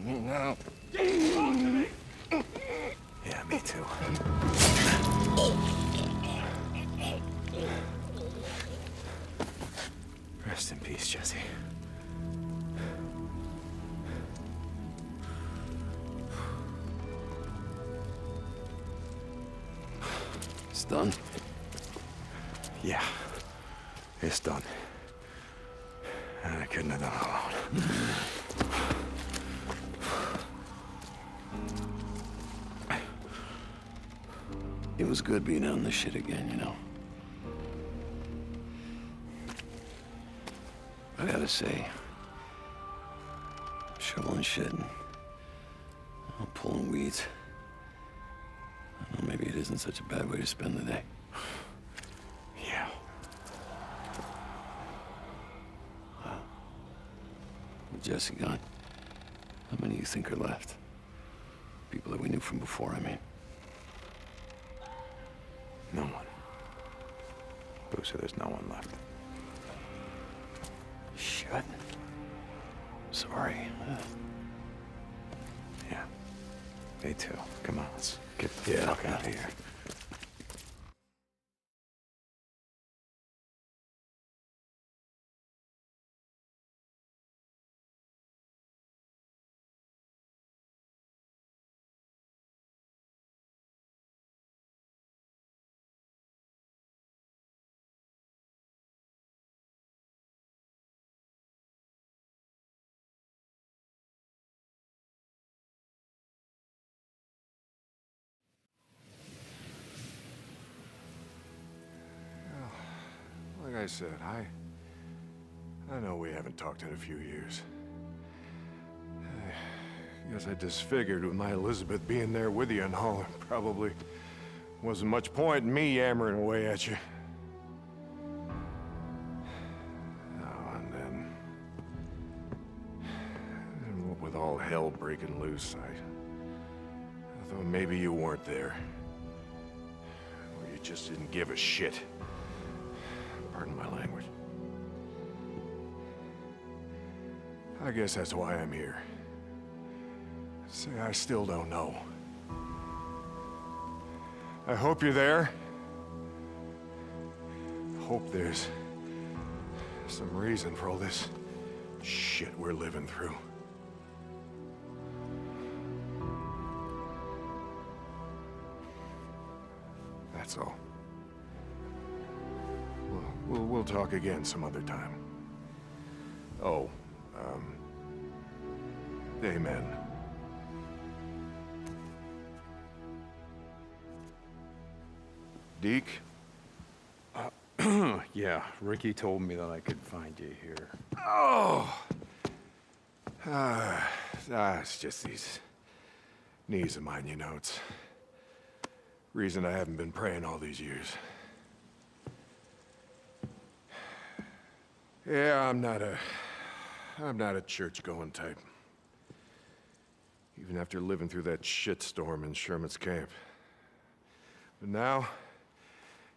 to me now. Good being on this shit again, you know. I gotta say, shoveling shit and pulling weeds. I don't know, maybe it isn't such a bad way to spend the day. Yeah. With Jesse gone, how many you think are left? People that we knew from before, I mean. Boozer, there's no one left. Shit. Sorry. Yeah. Me too. Come on, let's get the Yeah. fuck out of here. I said, I... I know we haven't talked in a few years. I guess I disfigured with my Elizabeth being there with you and all, probably wasn't much point in me yammering away at you. Oh, and then... and with all hell breaking loose, I... I thought maybe you weren't there. Or you just didn't give a shit. Pardon my language. I guess that's why I'm here. Say, I still don't know. I hope you're there. Hope there's some reason for all this shit we're living through. Talk again some other time. Oh, um... Amen. Deke? Yeah, Rikki told me that I could find you here. Oh! Ah, ah, it's just these knees of mine, you know. It's reason I haven't been praying all these years. Yeah, I'm not a... I'm not a church-going type. Even after living through that shitstorm in Sherman's camp. But now,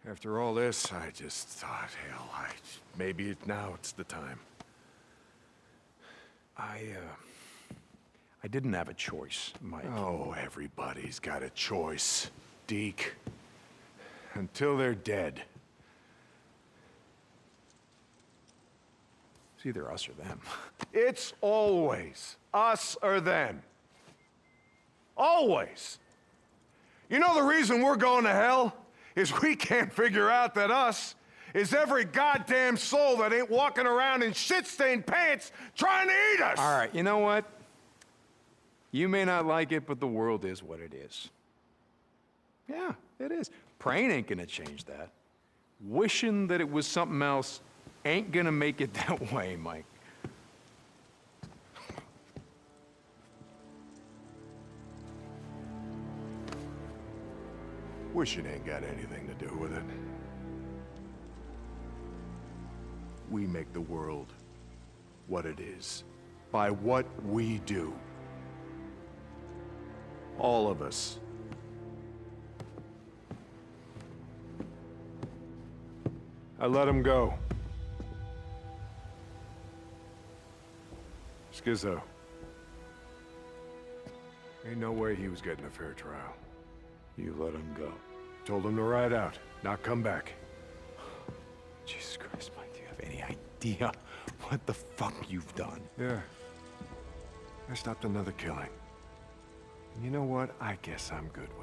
after all this, I just thought, hell, I, maybe it, now it's the time. I, uh... I didn't have a choice, Mike. Oh, everybody's got a choice, Deke. Until they're dead. It's either us or them. It's always us or them. Always. You know the reason we're going to hell? Is we can't figure out that us is every goddamn soul that ain't walking around in shit-stained pants trying to eat us! All right, you know what? You may not like it, but the world is what it is. Yeah, it is. Praying ain't gonna change that. Wishing that it was something else ain't gonna make it that way, Mike. Wish it ain't got anything to do with it. We make the world what it is by what we do. All of us. I let him go. Skizzo. Ain't no way he was getting a fair trial. You let him go. Told him to ride out, not come back. Jesus Christ, Mike, do you have any idea what the fuck you've done? Yeah. I stopped another killing. And you know what? I guess I'm good with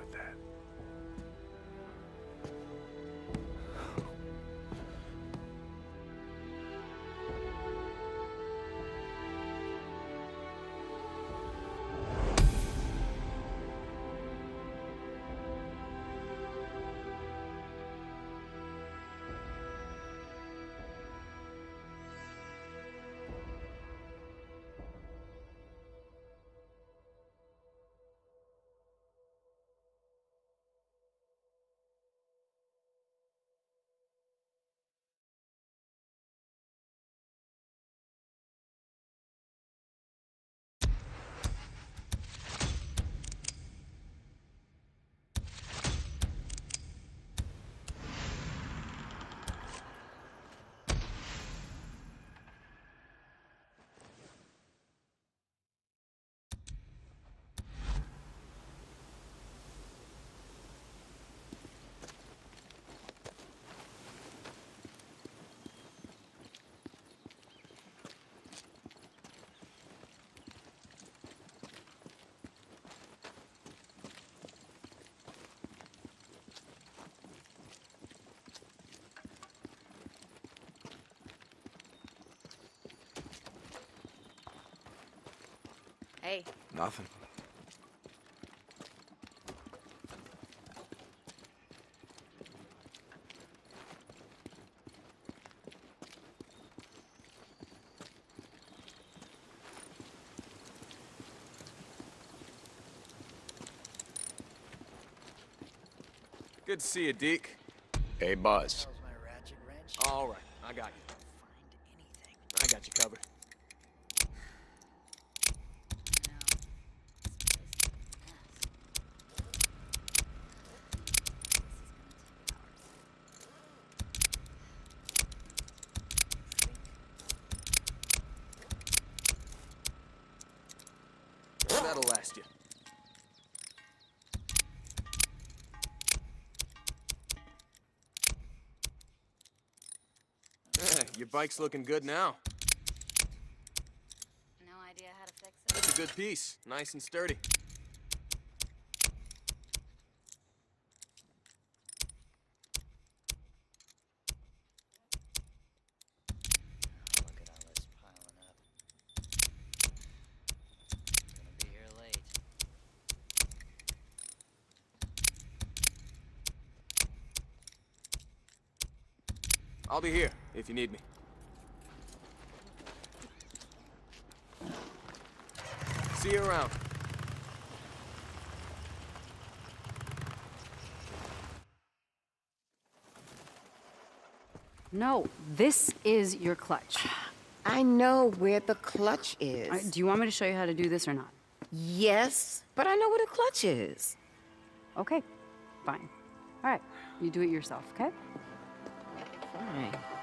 Hey, Nothing. Good to see you, Deke. Hey, Buzz. Your bike's looking good now. no idea how to fix it. It's a good piece, nice and sturdy. Look at all this piling up. Gonna be here late. I'll be here if you need me. See you around. No, this is your clutch. I know where the clutch is. All right, do you want me to show you how to do this or not? Yes, but I know where the clutch is. Okay, fine. All right, you do it yourself, okay? Fine. Hey,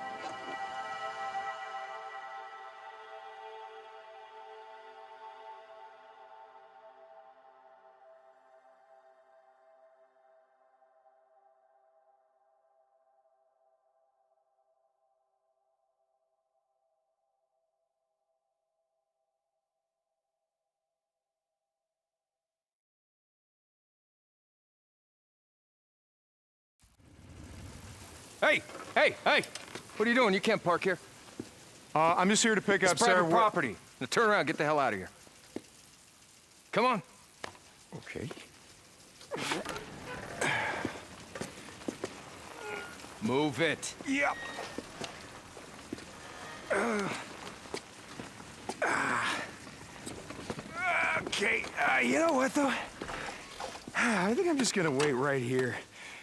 hey, hey! What are you doing? You can't park here. Uh, I'm just here to pick It's up private Sarah. Wa- property. Now turn around, get the hell out of here. Come on. Okay. Move it. Yep. Okay, uh, you know what, though? I think I'm just gonna wait right here.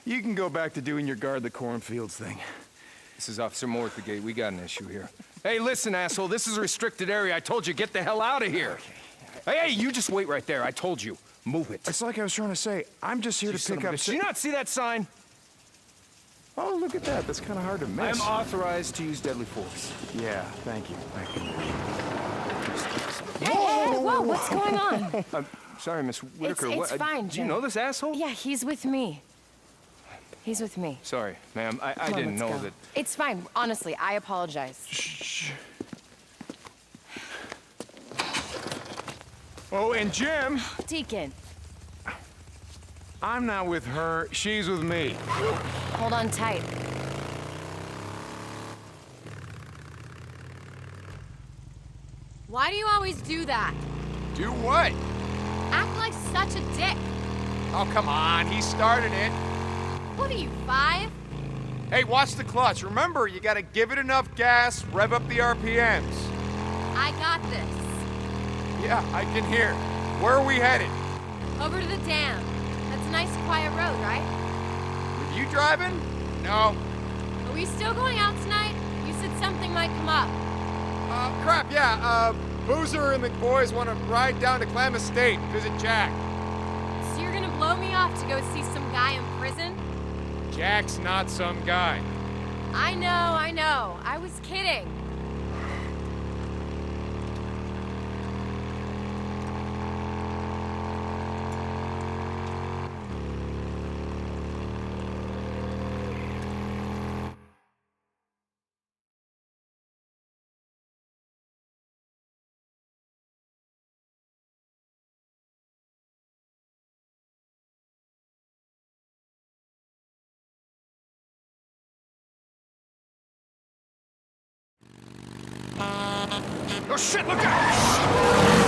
You can go back to doing your guard the cornfields thing. This is Officer Moore at the gate. We got an issue here. Hey, listen, asshole. This is a restricted area. I told you, get the hell out of here. Hey, hey, you just wait right there. I told you. Move it. It's like I was trying to say, I'm just here You to pick of a up. bitch. Sa- Do you not see that sign? Oh, look at that. That's kind of hard to miss. I'm authorized to use deadly force. Yeah, thank you. Thank you. Hey, hey, hey, whoa, what's going on? I'm sorry, Miss Whitaker. it's what, uh, fine, Do you know this asshole? Yeah, he's with me. He's with me. Sorry, ma'am. I, I on, didn't know go. that. It's fine. Honestly, I apologize. Oh, and Jim, Deacon, I'm not with her. She's with me. hold on tight. Why do you always do that? Do what? Act like such a dick. Oh, come on. He started it. What are you, five? Hey, watch the clutch. Remember, you gotta give it enough gas, rev up the RPMs. I got this. Yeah, I can hear. Where are we headed? Over to the dam. That's a nice, quiet road, right? With you driving? No. Are we still going out tonight? You said something might come up. Uh, crap, yeah. Uh, Boozer and the boys want to ride down to Klamath State and visit Jack. So you're gonna blow me off to go see some guy in prison? Jack's not some guy. I know, I know. I was kidding. Oh shit! Look out!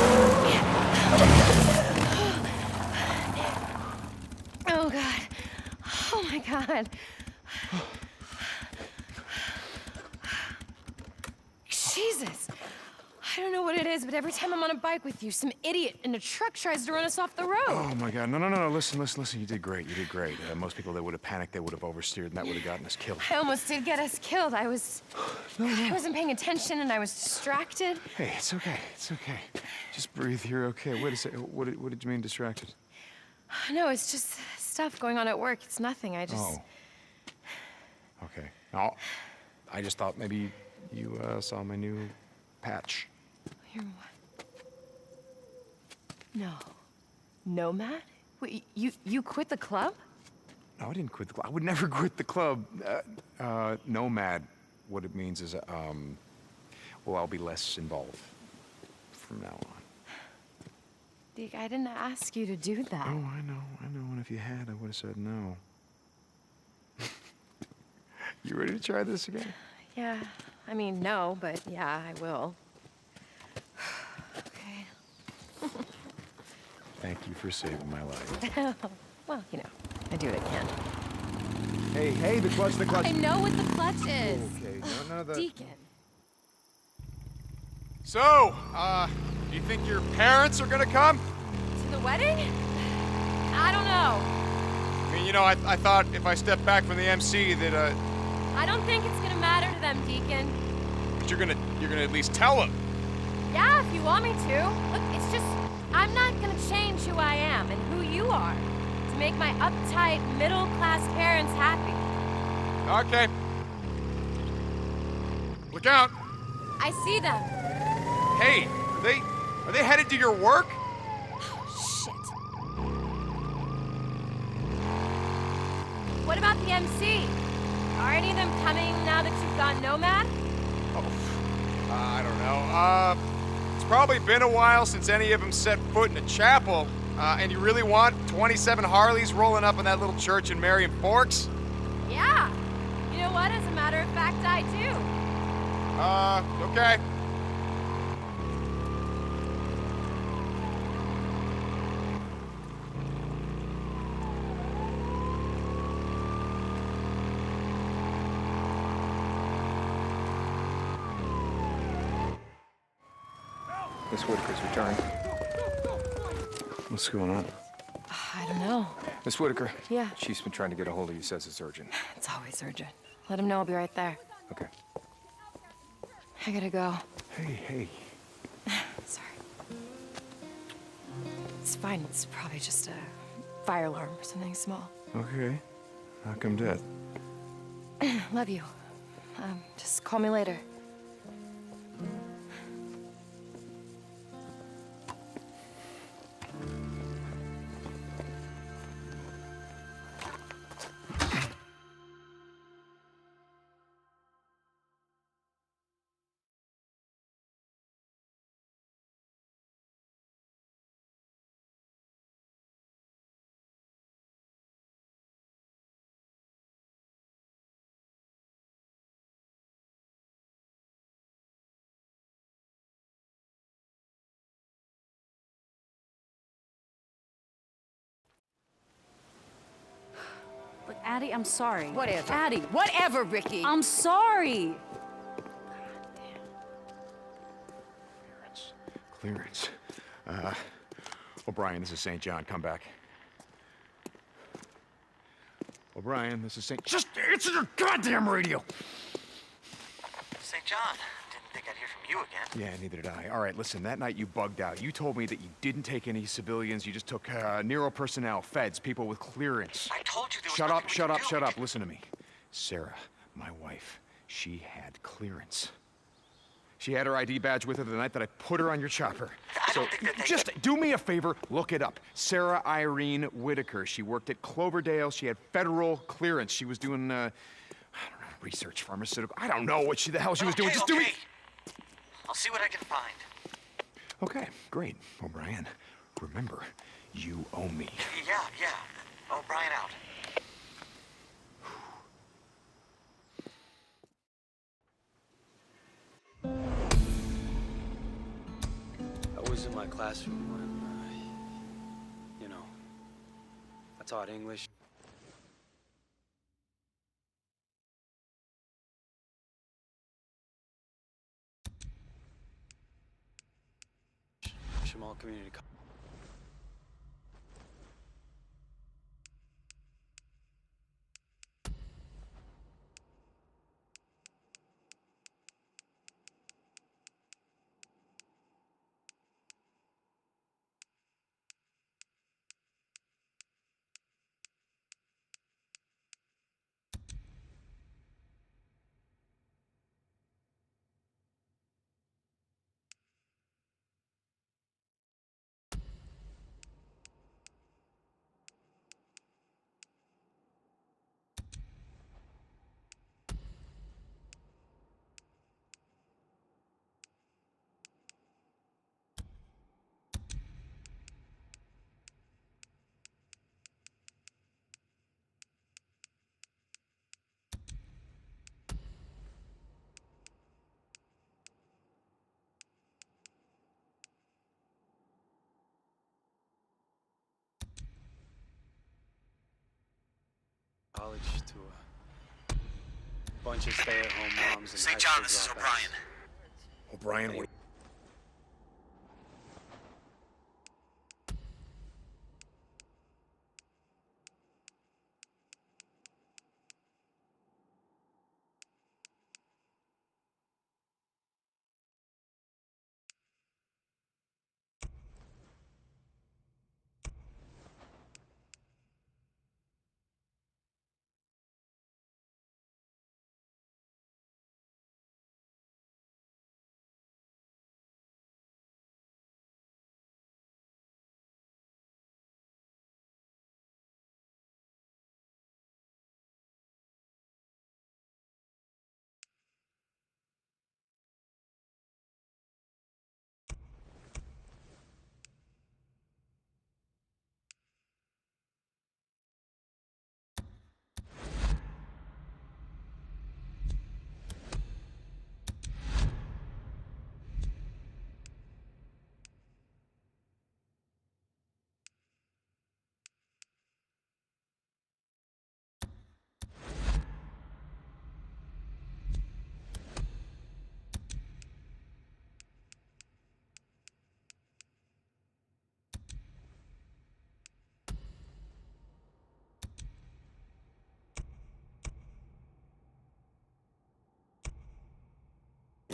Oh, God. Oh, my God. Jesus. I don't know what it is, but every time I'm on a bike with you, some idiot in a truck tries to run us off the road. Oh my God! No, no, no, no! Listen, listen, listen! You did great. You did great. Uh, most people that would have panicked, they would have oversteered, and that would have gotten us killed. I almost did get us killed. I was. I wasn't paying attention and I was distracted. Hey, it's okay. It's okay. Just breathe. You're okay. Wait a second. What did, what did you mean distracted? No, it's just stuff going on at work. It's nothing. I just. Oh. Okay. No, I just thought maybe you uh, saw my new patch. What? No. Nomad? Wait, you you quit the club? No, I didn't quit the club. I would never quit the club. Uh, uh, nomad, what it means is, um, well, I'll be less involved from now on. Deke, I didn't ask you to do that. Oh, I know, I know. And if you had, I would have said no. you ready to try this again? Yeah. I mean, no, but yeah, I will. Okay. Thank you for saving my life. well, you know, I do what I can. hey, hey, the clutch, the clutch. I know what the clutch is. Okay, no, no, the. Deacon. So, uh, do you think your parents are gonna come? To the wedding? I don't know. I mean, you know, I, I thought if I stepped back from the MC that, uh, I don't think it's gonna matter to them, Deacon. But you're gonna, you're gonna at least tell them. Yeah, if you want me to. Look, it's just, I'm not gonna change who I am and who you are to make my uptight, middle class parents happy. Okay. Look out. I see them. Hey, are they, are they headed to your work? Shit. What about the MC? Are any of them coming now that you've gone nomad? Uh, I don't know. Uh, probably been a while since any of them set foot in a chapel. Uh, and you really want 27 Harleys rolling up in that little church in Marion Forks? Yeah. You know what? As a matter of fact, I do. Uh, okay. Whitaker's returning. What's going on? I don't know. Miss Whitaker. Yeah. Chief's been trying to get a hold of you. Says it's urgent. It's always urgent. Let him know I'll be right there. Okay. I gotta go. Hey, hey. Sorry. It's fine. It's probably just a fire alarm or something small. Okay. How come death? Love you. Um, just call me later. Addie, I'm sorry. Whatever. Addie. Whatever, Rikki. I'm sorry. Clearance. Uh, O'Brien, this is St. John. Come back. O'Brien, this is St. Just answer your goddamn radio! St. John, didn't think I'd hear from you again. Yeah, neither did I. All right, listen, that night you bugged out. You told me that you didn't take any civilians, you just took uh, Nero personnel, feds, people with clearance. I told you there was Shut up, shut up, do. shut up. Listen to me. Sarah, my wife, she had clearance. She had her ID badge with her the night that I put her on your chopper. I so don't think that they- just do me a favor, look it up. Sarah Irene Whitaker. She worked at Cloverdale. She had federal clearance. She was doing, uh, I don't know, research, pharmaceutical. I don't know what she, the hell she was doing. Okay, Just do me. Okay. I'll see what I can find. Okay, great. O'Brien, remember, you owe me. Yeah, yeah. O'Brien out. I was in my classroom when, uh, you know, I taught English. Community college to a bunch of stay-at-home moms and St. John, this is. O'Brien. O'Brien, what?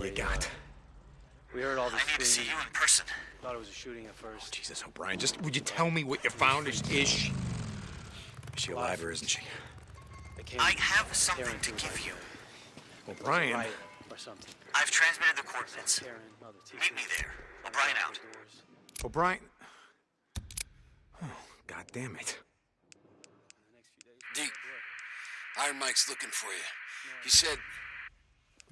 What you got? We heard all the I need to see you in person. Thought it was a shooting at first. Oh, Jesus, O'Brien, just would you tell me what you found? Is, is she... Is she alive or isn't she? I have something to give you. it was a O'Brien. riot Or something. I've transmitted the coordinates. Tearing other Meet teachers me there. O'Brien out. doors. O'Brien. Oh, God damn it. Deke, Iron Mike's looking for you. He said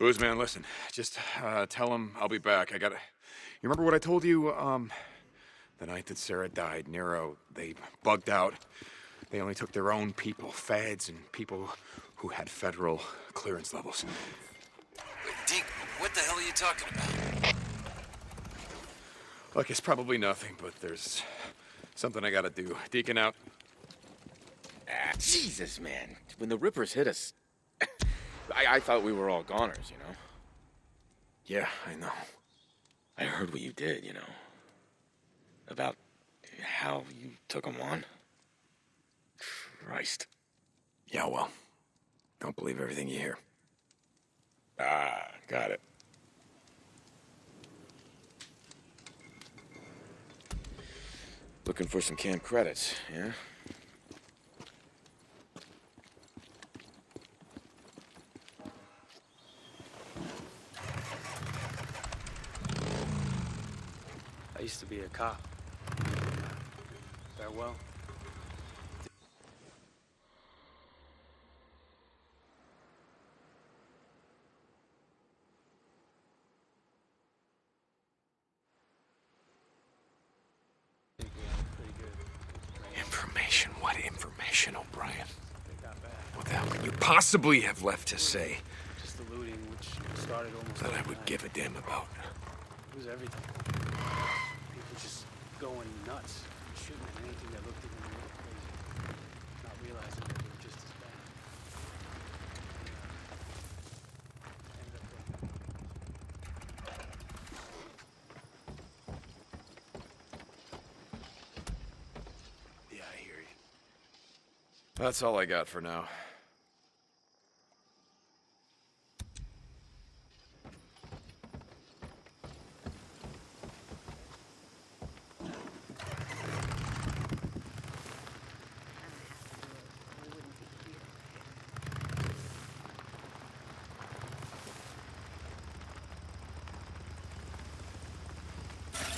Booze man, listen. Just uh, tell him I'll be back. I gotta. You remember what I told you? Um, the night that Sarah died, Nero, they bugged out. They only took their own people, feds, and people who had federal clearance levels. Deke, what the hell are you talking about? Look, it's probably nothing, but there's something I gotta do. Deacon out. Ah. Jesus, man. When the Rippers hit us, I, I thought we were all goners, you know? Yeah, I know. I heard what you did, you know? About how you took them on. Christ. Yeah, well, don't believe everything you hear. Ah, got it. Looking for some camp credits, yeah? I used to be a cop. Farewell. Information? What information, O'Brien? What the hell could you possibly have left to say Just the looting, which started almost that I would give a damn about? It was everything. Going nuts, shooting at anything that looked even a little crazy, not realizing that they were just as bad. Yeah, I hear you. That's all I got for now.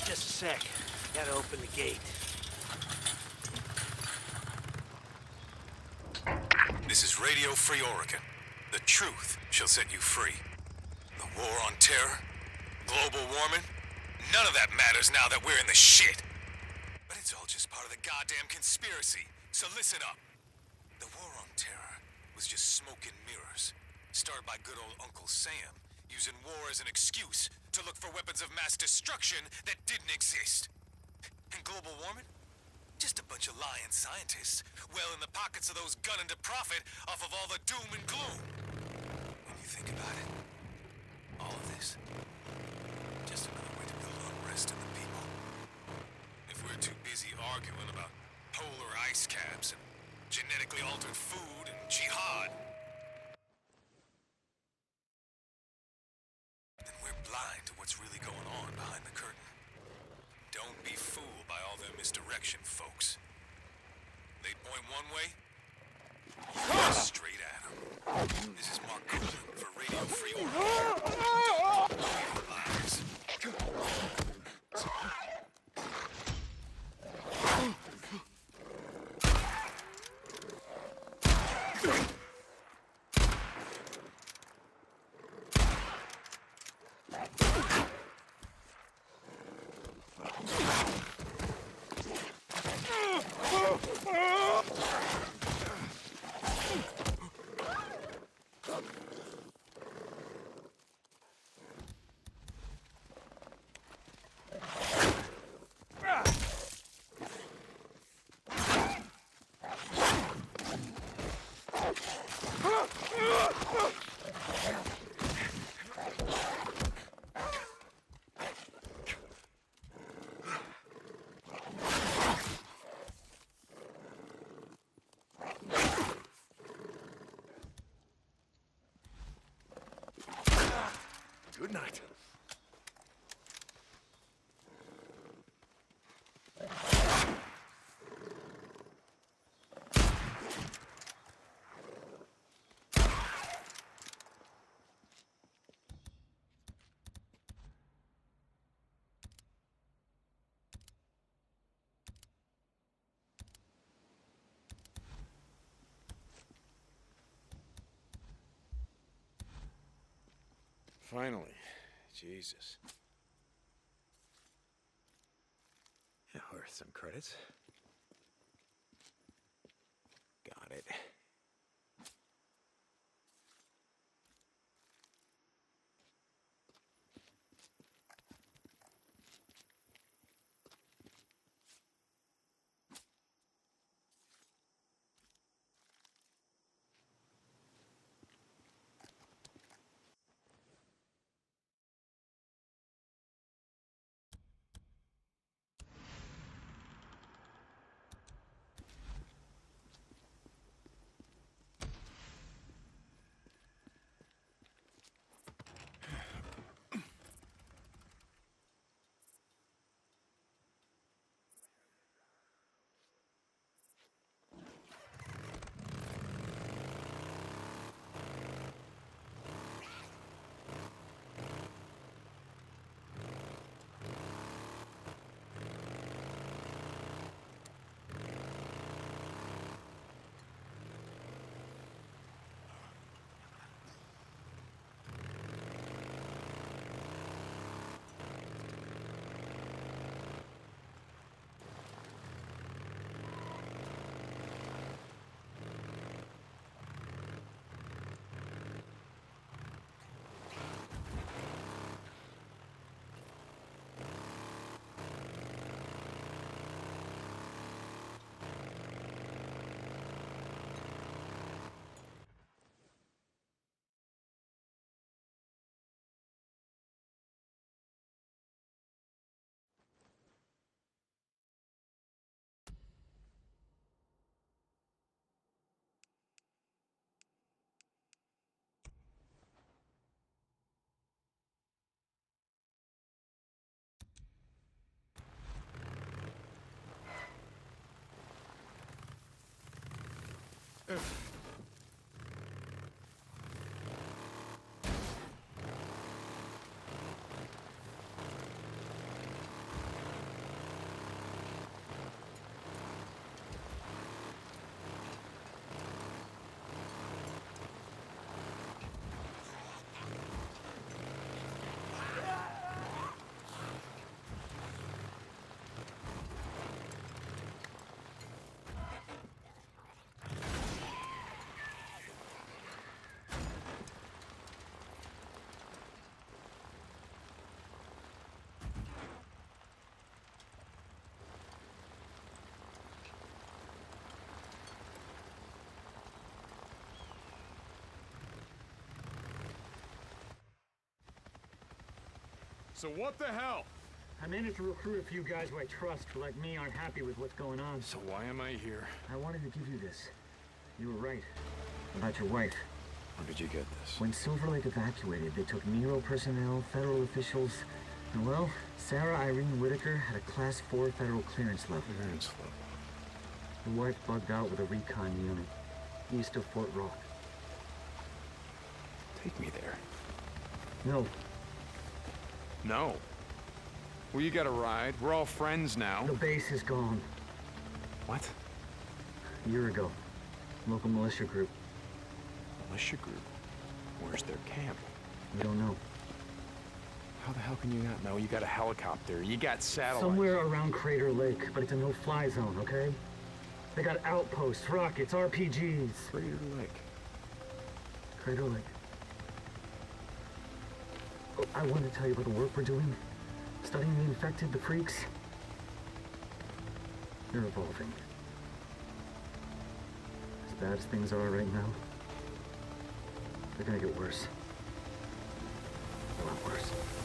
Just a sec. Gotta open the gate. This is Radio Free Oregon. The truth shall set you free. The war on terror, global warming, none of that matters now that we're in the shit. But it's all just part of the goddamn conspiracy. So listen up. The war on terror was just smoke and mirrors, started by good old Uncle Sam, using war as an excuse to look for weapons of mass destruction that didn't exist. And global warming? Just a bunch of lying scientists, well in the pockets of those gunning to profit off of all the doom and gloom. When you think about it, all of this, just another way to build unrest in the people. If we're too busy arguing about polar ice caps and genetically altered food and jihad, then we're blind to what's really going on behind the curtain. Don't be fooled by all their misdirection, folks. They point one way, you go straight at them. This is Mark Coleman for Radio Free Oregon. Don't believe lies. Good night. Finally. Jesus. Yeah, worth some credits. Perfect. So what the hell? I managed to recruit a few guys who I trust, who like me aren't happy with what's going on. So why am I here? I wanted to give you this. You were right. About your wife. How did you get this? When Silver Lake evacuated, they took Nero personnel, federal officials, and well, Sarah Irene Whitaker had a class 4 federal clearance level. Clearance level. The wife bugged out with a recon unit, east of Fort Rock. Take me there. No, No. Well, you got a ride. We're all friends now. the base is gone. What? A year ago. Local militia group. Militia group. Where's their camp? We don't know. How the hell can you not know? You got a helicopter. You got satellites. Somewhere around Crater Lake, but it's a no-fly zone, okay? They got outposts, rockets, RPGs. Crater Lake. Crater Lake. I wanted to tell you about the work we're doing. Studying the infected, the freaks. They're evolving. As bad as things are right now, they're gonna get worse. A lot worse.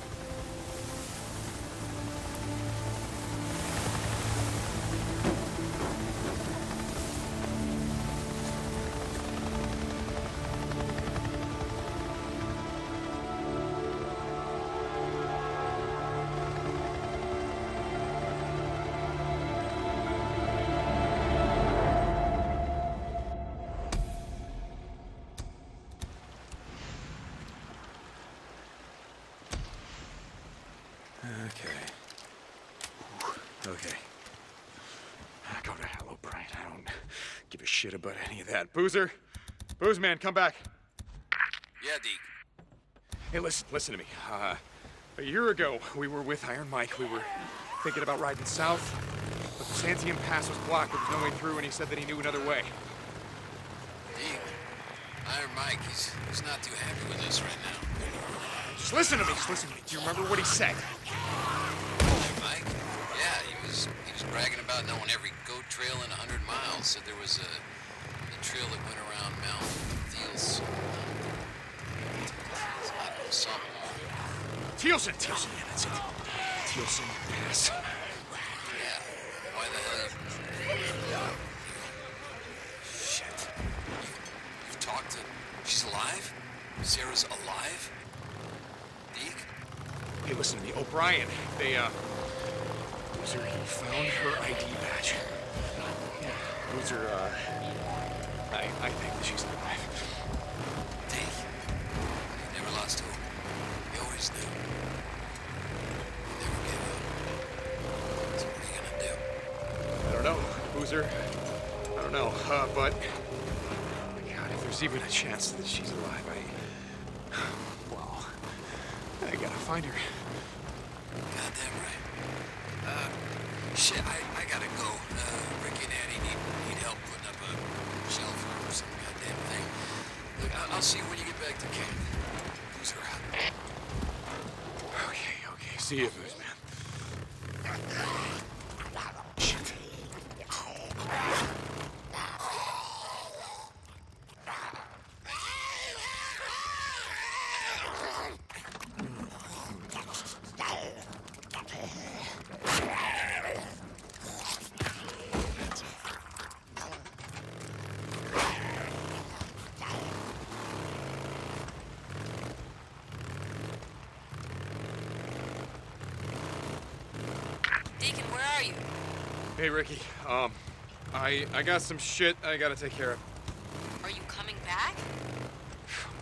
Okay. Okay. Go to hell, O'Brien. I don't give a shit about any of that. Boozer? Booze man, come back. Yeah, Deke. Hey, listen, listen to me. Uh, a year ago, we were with Iron Mike. We were thinking about riding south, but the Santiam Pass was blocked. There was no way through, and he said that he knew another way. Deke. Iron Mike, he's, he's not too happy with us right now. Just listen to me. Just listen to me. Do you remember what he said? Iron Mike? Yeah, he was he was bragging about knowing every goat trail in 100 miles. Said there was a, a trail that went around Mount Thiels. I don't know, something. Thielsen. Thielsen. Yeah, that's it. Thielsen Pass. Yeah. Why the hell you... Shit. You, you've talked to... She's alive? Sarah's alive? Deke? Hey, listen to me. O'Brien. They, uh... Boozer, he found her ID badge. Yeah. Boozer, uh... I, I think that she's alive. Deke? You never lost hope. You always knew. You never gave up. So what are you gonna do? I don't know, Boozer. I don't know, uh, but... My God, if there's even a chance that she's alive, I... Well... I gotta find her. Goddamn right. Uh, shit, I, I gotta go. Uh, Rikki and Annie need, need help putting up a shelf or some goddamn thing. Look, I'll, see when you get back to camp. Boozer out. Okay, okay. See you, Man. Shit. Deacon, where are you? Hey, Rikki. Um, I I got some shit I gotta take care of. Are you coming back.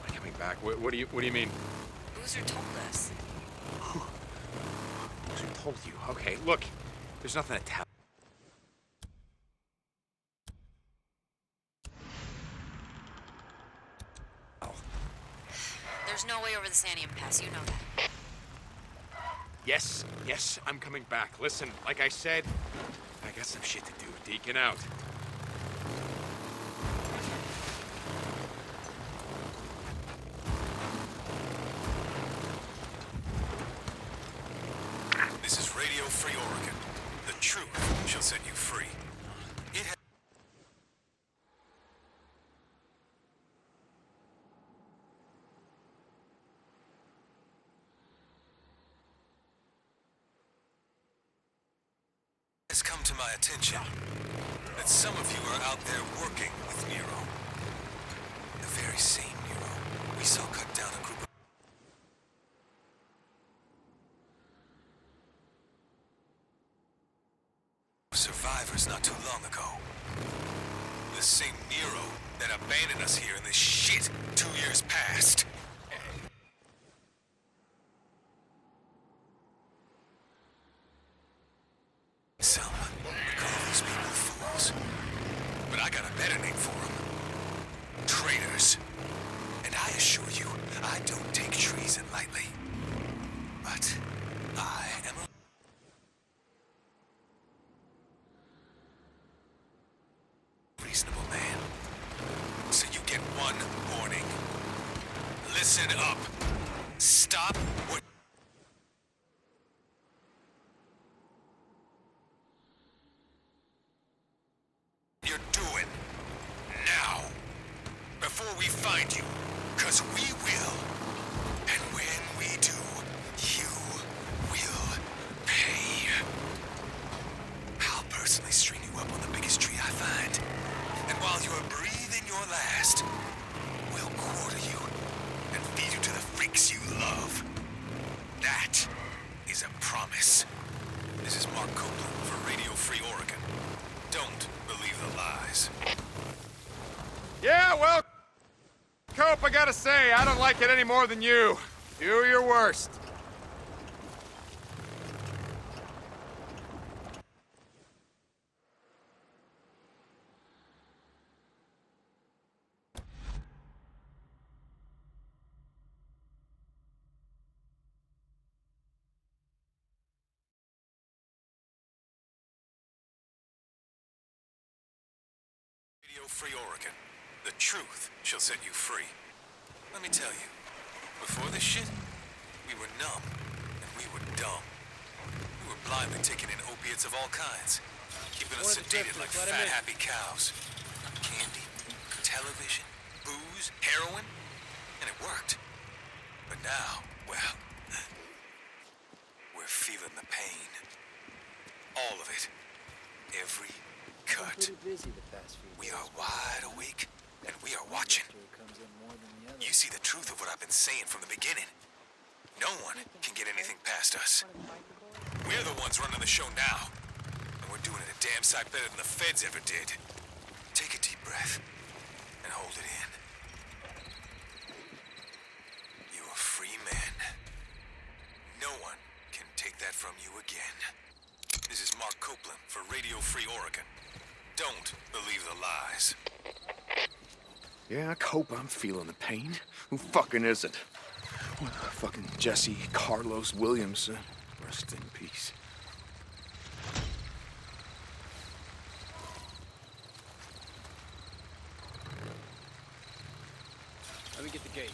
Coming What, what do you What do you mean? Boozer told us. Who told you? Okay, look, there's nothing to tell. There's no way over the Santiam Pass, you know that. Yes, yes, I'm coming back. Listen, like I said, got some shit to do. Deacon out. This is Radio Free Oregon. The truth shall set you free. It ha- has come my attention that some of you are out there working with Nero. The very same Nero we saw cut down a group of survivors not too long ago. The same Nero that abandoned us here in this shit two years past. Selma, call these people fools. But I got a better name for them. Traitors. And I assure you, I don't take treason lightly. But I am a reasonable man. So you get one warning. Listen up. Stop what you're doing now. Before we find you. Cause we will. And when we do, you will pay. I'll personally string you up on the biggest tree I find. And while you're breathing your last, we'll quarter you and feed you to the freaks you love. That is a promise. This is Mark Copeland for Radio Free Oregon. Don't believe the lies. Yeah, well, Cope, I gotta say, I don't like it any more than you. Do your worst. Radio Free Oregon. The truth shall set you free. Let me tell you, before this shit, we were numb and we were dumb. We were blindly taking in opiates of all kinds, keeping us sedated like let fat, happy cows. Candy, television, booze, heroin, and it worked. But now, well, we're feeling the pain. All of it. Every cut. Pretty busy the past few We are wide awake, and we are watching. You see the truth of what I've been saying from the beginning. No one can get anything past us. We're the ones running the show now. And we're doing it a damn sight better than the feds ever did. Take a deep breath and hold it in. You're a free man. No one can take that from you again. This is Mark Copeland for Radio Free Oregon. Don't believe the lies. Yeah, I hope I'm feeling the pain. Who fucking isn't? Well, fucking Jesse Carlos Williams. uh, Rest in peace. Let me get the gate.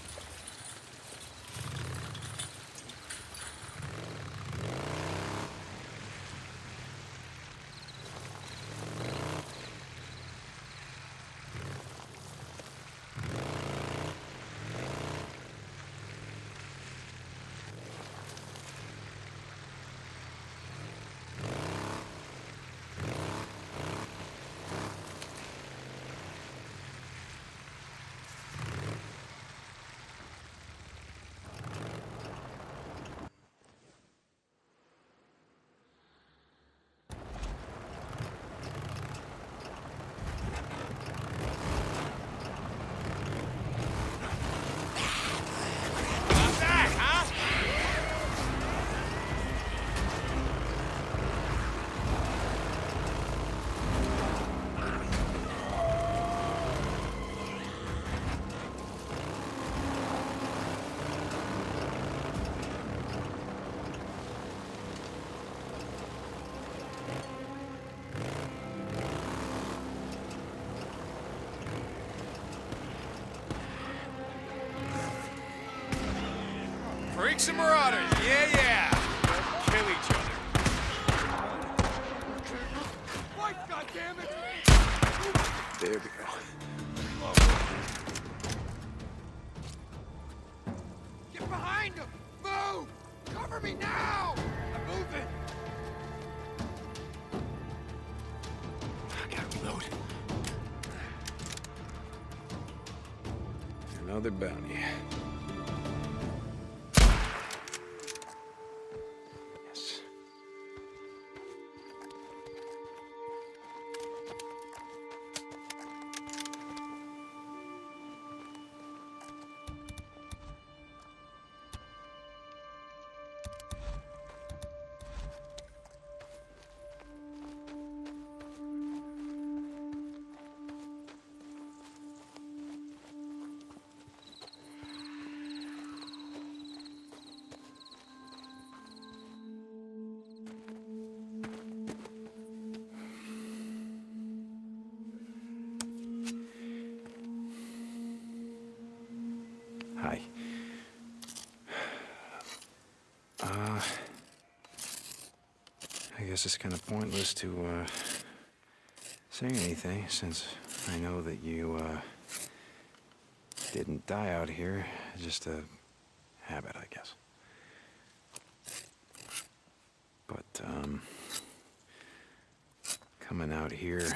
Punks and Marauders, yeah, yeah. Kill each other. Fight, goddammit! There we go. Get behind him! Move! Cover me now! I'm moving! I gotta reload. Another bounty. Guess it's kind of pointless to uh, say anything since I know that you uh, didn't die out here. Just a habit, I guess. But um, coming out here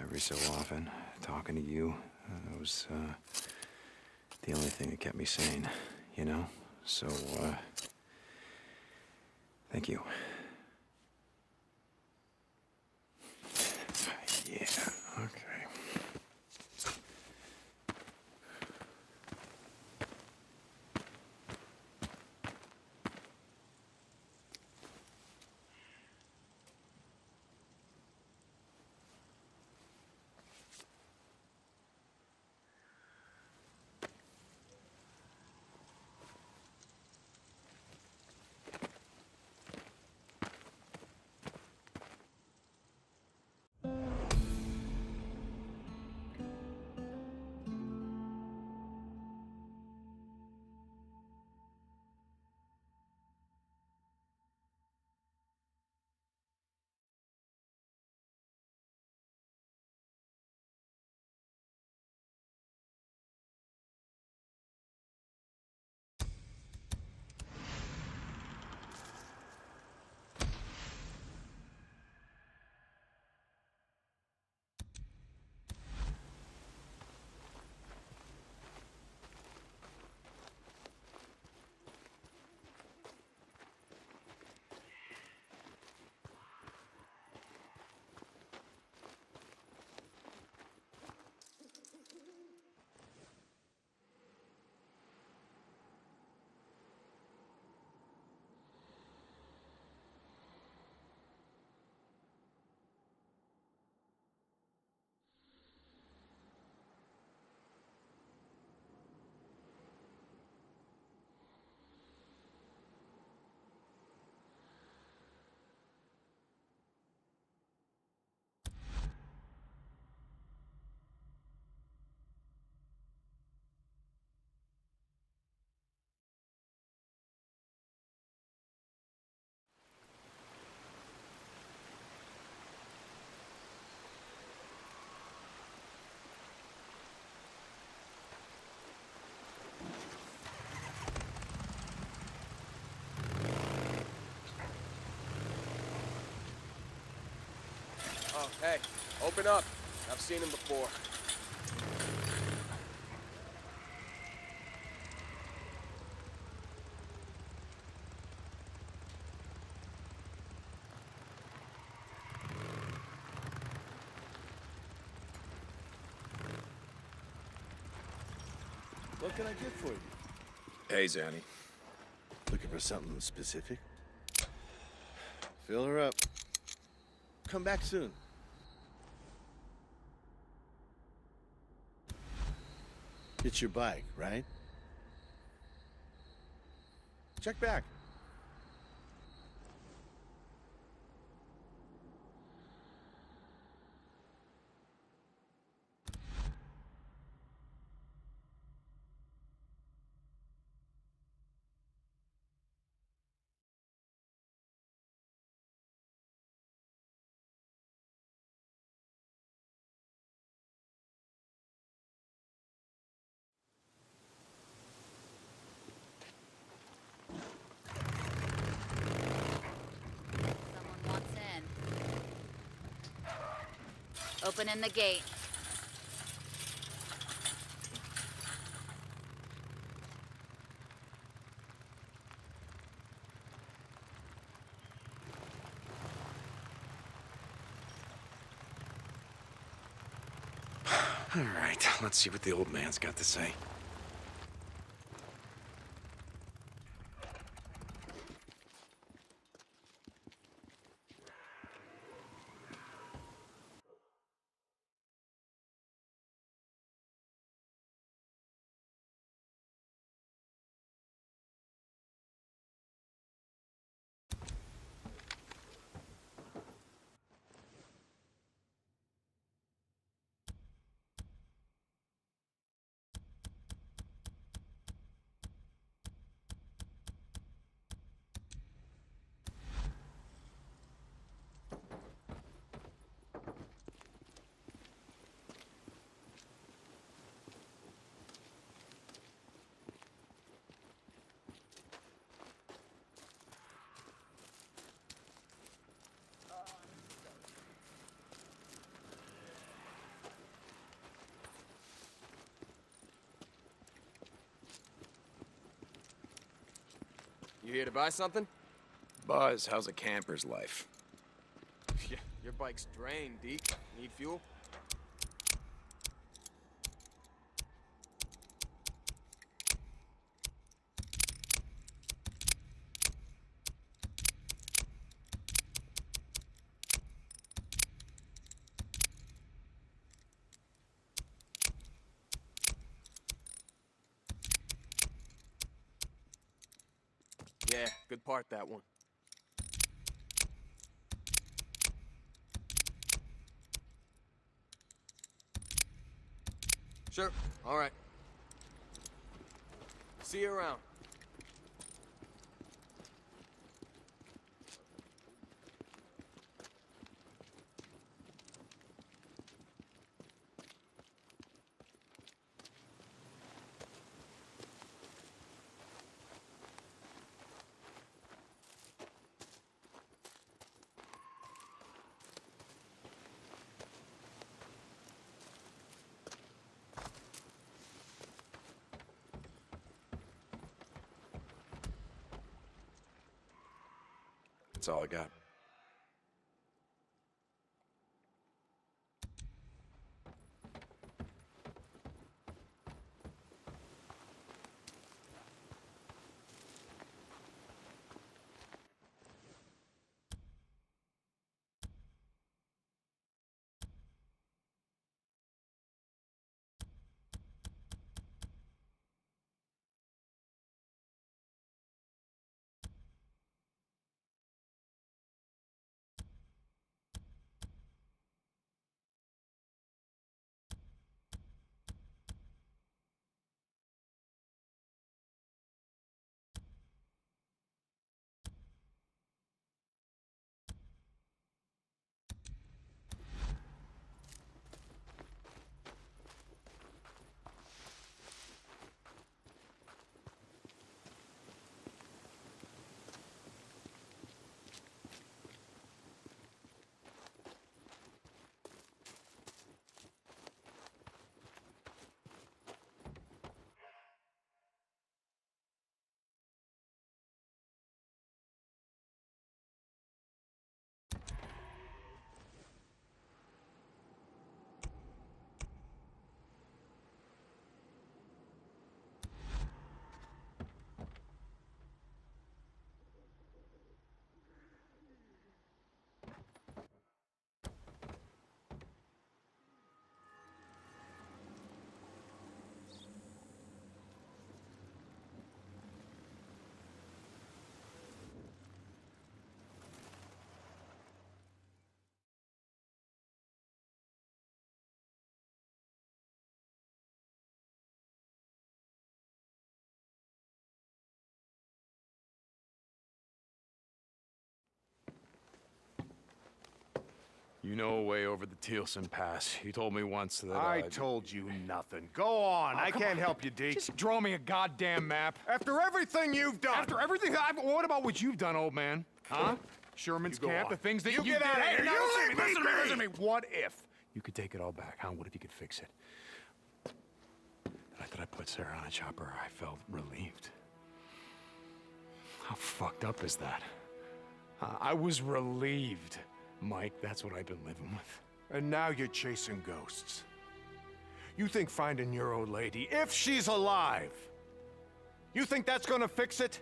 every so often, talking to you, uh, was. Uh, the only thing that kept me sane, you know? So, uh, thank you. Hey, open up. I've seen him before. What can I get for you? Hey, Zanny. Looking for something specific? Fill her up. Come back soon. It's your bike, right? Check back. Opening the gate. All right, let's see what the old man's got to say. Here to buy something? Buzz, how's a camper's life? Yeah, your bike's drained, Deke. Need fuel? Yeah, good part, that one. Sure, all right. See you around. All I got. You know a way over the Thielsen Pass. You told me once that I uh, told you nothing. Go on. Oh, I can't on. help you, Deke. Just draw me a goddamn map. After everything you've done. After everything I've... What about what you've done, old man? Huh? Sherman's camp, on. the things that You you, get did. out of Hey, here. You listen leave me, listen me, listen to me. What if You could take it all back, huh? What if you could fix it? The night that I put Sarah on a chopper, I felt relieved. How fucked up is that? Uh, I was relieved, Mike. That's what I've been living with. And now you're chasing ghosts. You think finding your old lady, if she's alive, you think that's gonna fix it?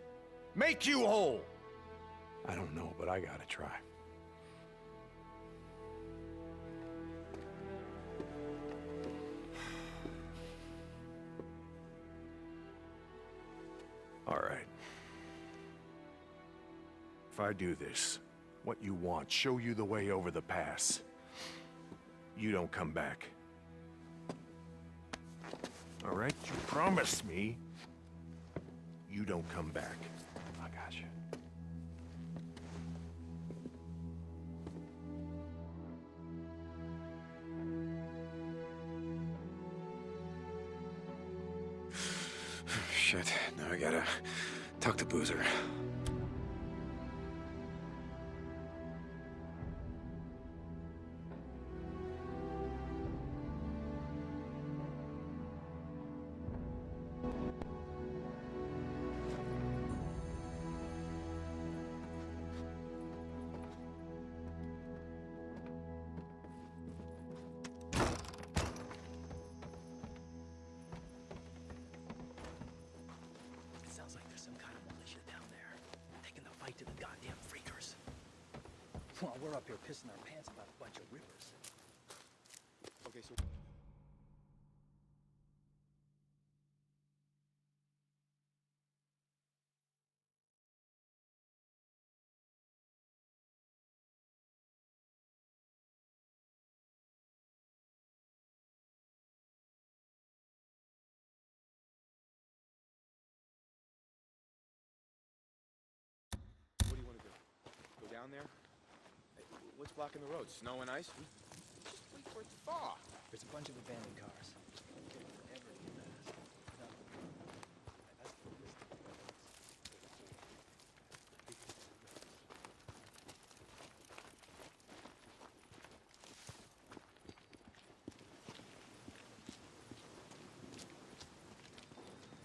Make you whole? I don't know, but I gotta try. All right. If I do this, what you want, show you the way over the pass, you don't come back. All right? You promised me you don't come back. I got you. Shit, now I gotta talk to Boozer. Down there? Hey, What's blocking the road? Snow and ice? We just wait for it to thaw. There's a bunch of abandoned cars. It'll take forever to get past. No. That's the list of things.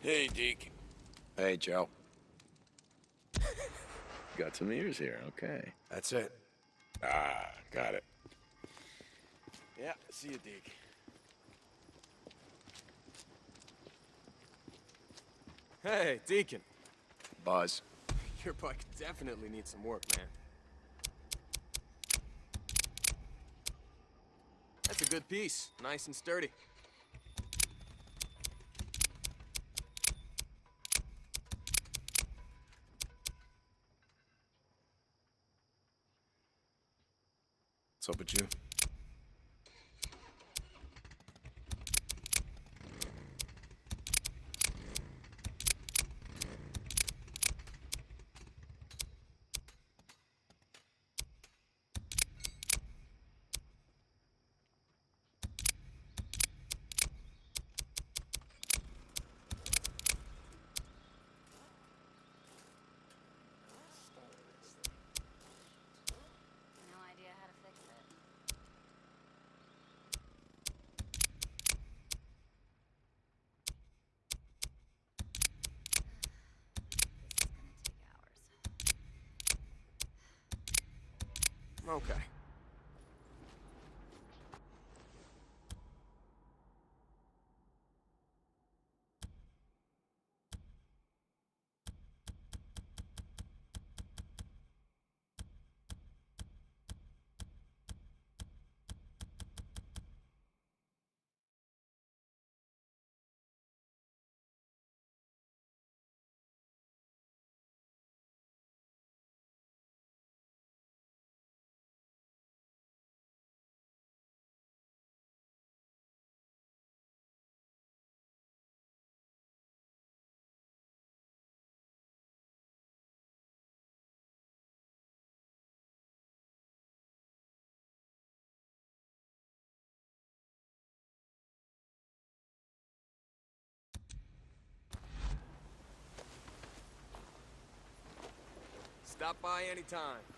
Hey, Deke. Hey, Joe. Got some ears here, okay. That's it. Ah, got it. Yeah, see you, Deke. Hey, Deacon. Buzz. Your bike definitely needs some work, man. That's a good piece. Nice and sturdy. What's up with you? Okay. Stop by anytime.